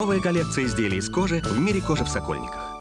Новая коллекция изделий из кожи в мире кожи в Сокольниках.